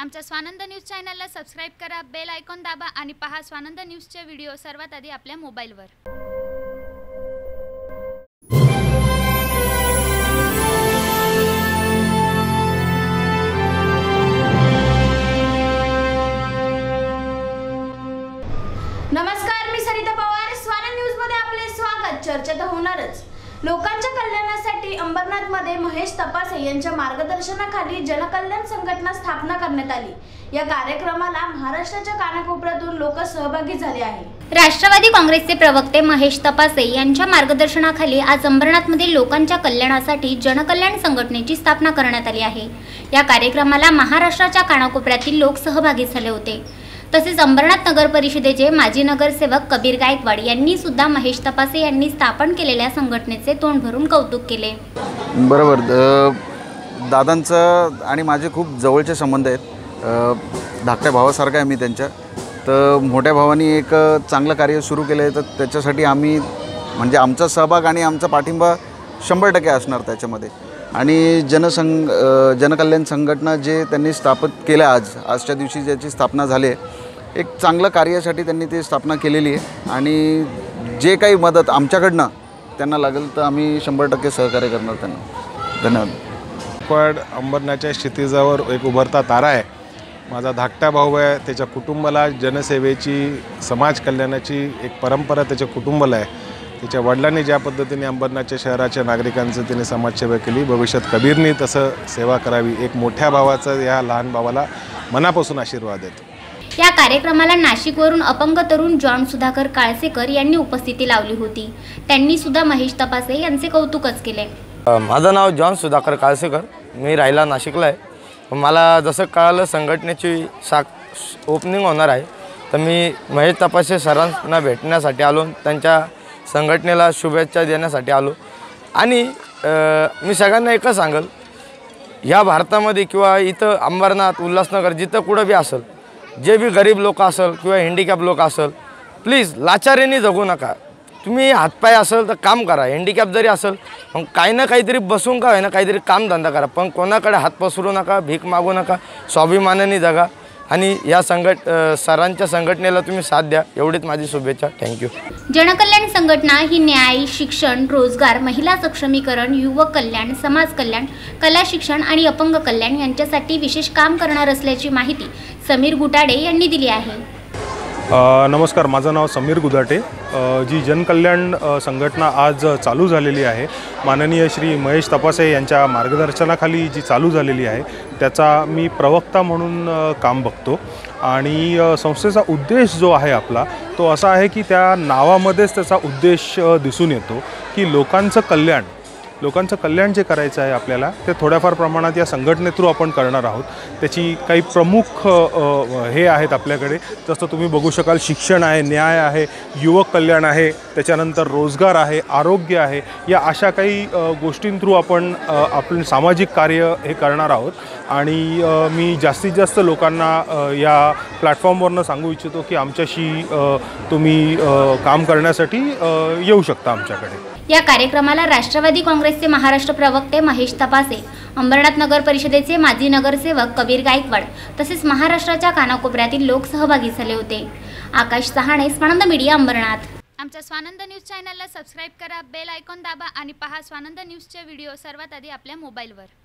आमच्या स्वानंद न्यूज चॅनलला सबस्क्राईब करा बेल आयकॉन दाबा आणि पहा स्वानंद न्यूजचे व्हिडिओ सर्वात आधी आपल्या मोबाईलवर. नमस्कार मी सरिता पवार. स्वानंद न्यूजमध्ये आपले स्वागत. चर्चा तर होणारच. लोकांच्या कल्याणासाठी अंबरनाथमध्ये महेश तपासे यांच्या मार्गदर्शनाखाली जनकल्याण संघटना स्थापना करण्यात आली. या कार्यक्रमाला महाराष्ट्राच्या कानाकोपऱ्यातून लोक सहभागी झाले आहे. राष्ट्रवादी काँग्रेसचे प्रवक्ते महेश तपासे यांच्या मार्गदर्शनाखाली आज अंबरनाथमध्ये लोकांच्या कल्याणासाठी जनकल्याण संघटनेची स्थापना करण्यात आली आहे. या कार्यक्रमाला महाराष्ट्राच्या कानाकोपऱ्यातील लोक सहभागी झाले होते. तसेच अंबरनाथ नगर परिषदेचे माजी नगरसेवक कबीर गायकवाड यांनी सुद्धा महेश तपासे यांनी स्थापन केलेल्या संघटनेचे तोंड भरून कौतुक केले. बरोबर. दादांचं आणि माझे खूप जवळचे संबंध आहेत. धाकट्या भावासारखा आहे मी त्यांच्या. तर मोठ्या भावानी एक चांगलं कार्य सुरू केलं आहे तर त्याच्यासाठी आम्ही म्हणजे आमचा सहभाग आणि आमचा पाठिंबा शंभर टक्के असणार त्याच्यामध्ये. आणि जनसंघ जनकल्याण संघटना जे त्यांनी स्थापित केलं आज आजच्या दिवशी ज्याची स्थापना झाली आहे एक चांगलं कार्यासाठी त्यांनी ती स्थापना केलेली आहे. आणि जे काही मदत आमच्याकडनं त्यांना लागेल तर आम्ही शंभर टक्के सहकार्य करणार त्यांना. धन्यवाद. गायकवाड अंबरनाथच्या क्षितिजावर एक उभरता तारा आहे. माझा धाकटा भाऊ आहे त्याच्या कुटुंबाला जनसेवेची समाज कल्याणाची एक परंपरा त्याच्या कुटुंबाला आहे. त्याच्या वडिलांनी ज्या पद्धतीने अंबरनाथच्या शहराच्या नागरिकांचं त्याने समाजसेवा केली भविष्यात कबीरनी तसं सेवा करावी एक मोठ्या भावाचा या लहान भावाला मनापासून आशीर्वाद देतो. या कार्यक्रमाला नाशिकवरून अपंग तरुण जॉन सुधाकर काळसेकर यांनी उपस्थिती लावली होती. त्यांनी सुद्धा महेश तपासे यांचे कौतुकच केले. माझं नाव जॉन सुधाकर काळसेकर. मी राहिला नाशिकला आहे. मला जसं कळालं संघटनेची साक ओपनिंग होणार आहे. तर मी महेश तपासे सरांना भेटण्यासाठी आलो त्यांच्या संघटनेला शुभेच्छा देण्यासाठी आलो. आणि मी सगळ्यांना एकच सांगेल. ह्या भारतामध्ये किंवा इथं अंबरनाथ उल्हासनगर जिथं कुठं बी असेल जे बी गरीब लोक असेल किंवा हँडिकॅप लोक असेल प्लीज लाचारीने जगू नका. तुम्ही हातपाय असेल तर काम करा. हँडिकॅप जरी असेल मग काही ना काहीतरी बसून का ना काहीतरी कामधंदा करा. पण कोणाकडे हात पसरू नका भीक मागू नका स्वाभिमानाने जगा. आणि या संघट सरांच्या संघटनेला तुम्ही साथ द्या. एवढीच माझी शुभेच्छा. थँक्यू जनकल्याण संघटना ही न्याय शिक्षण रोजगार महिला सक्षमीकरण युवक कल्याण समाज कल्याण कला शिक्षण आणि अपंग कल्याण यांच्यासाठी विशेष काम करणार असल्याची माहिती समीर गुटाडे यांनी दिली आहे. नमस्कार. माझं नाव समीर गुदाटे. जी जनकल्याण संघटना आज चालू झालेली आहे. माननीय श्री महेश तपासे यांच्या मार्गदर्शनाखाली जी चालू झालेली आहे त्याचा मी प्रवक्ता म्हणून काम बघतो. आणि संस्थेचा उद्देश जो आहे आपला तो असा आहे की त्या नावामध्येच त्याचा उद्देश दिसून येतो की लोकांचं कल्याण लोकांचं कल्याण जे करायचं आहे आपल्याला ते थोड्याफार प्रमाणात या संघटने थ्रू आपण करणार आहोत. त्याची काही प्रमुख हे आहेत आपल्याकडे. जसं तुम्ही बघू शकाल शिक्षण आहे न्याय आहे युवक कल्याण आहे त्याच्यानंतर रोजगार आहे आरोग्य आहे या अशा काही गोष्टींथ्रू आपण आपण सामाजिक कार्य हे करणार आहोत. आणि मी जास्तीत जास्त लोकांना या प्लॅटफॉर्मवरनं सांगू इच्छितो की आमच्याशी तुम्ही काम करण्यासाठी येऊ शकता आमच्याकडे. या कार्यक्रमाला राष्ट्रवादी काँग्रेसचे महाराष्ट्र प्रवक्ते महेश तपासे अंबरनाथ नगर परिषदेचे माजी नगरसेवक कबीर गायकवाड तसेच महाराष्ट्राच्या कानाकोपऱ्यातील लोक सहभागी झाले होते. आकाश सहाणे स्वानंद मीडिया अंबरनाथ. आमच्या स्वानंद न्यूज चॅनलला सबस्क्राईब करा बेल आयकॉन दाबा आणि पहा स्वानंद न्यूजचे व्हिडिओ सर्वात आधी आपल्या मोबाईलवर.